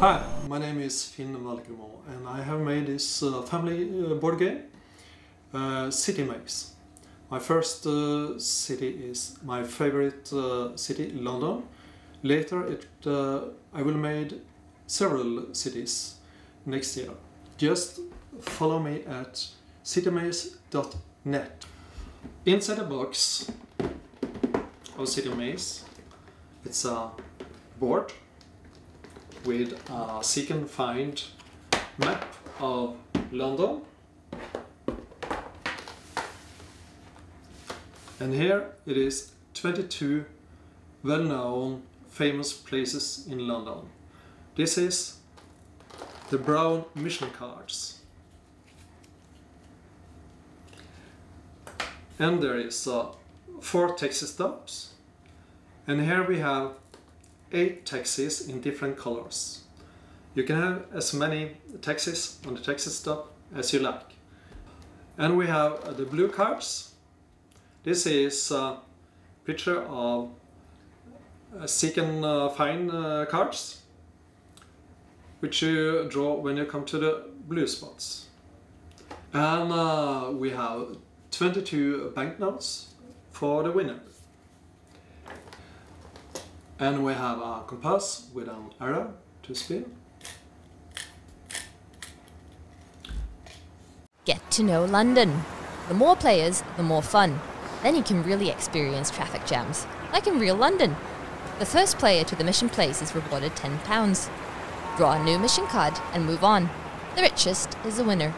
Hi, my name is Finn Valgermo and I have made this uh, family uh, board game, uh, City Maze. My first uh, city is my favorite uh, city, London. Later it, uh, I will made several cities next year. Just follow me at citymaze.net. Inside the box of City Maze, it's a board with a seek and find map of London. And here it is 22 well-known famous places in London. This is the brown mission cards. And there is uh, four taxi stops. And here we have eight taxis in different colors. You can have as many taxis on the taxi stop as you like. And we have uh, the blue cards. This is a picture of uh, seek and uh, find uh, cards which you draw when you come to the blue spots. And uh, we have 22 banknotes for the winner. And we have a compass with an arrow to spin. Get to know London. The more players, the more fun. Then you can really experience traffic jams, like in real London. The first player to the mission place is rewarded £10. Draw a new mission card and move on. The richest is the winner.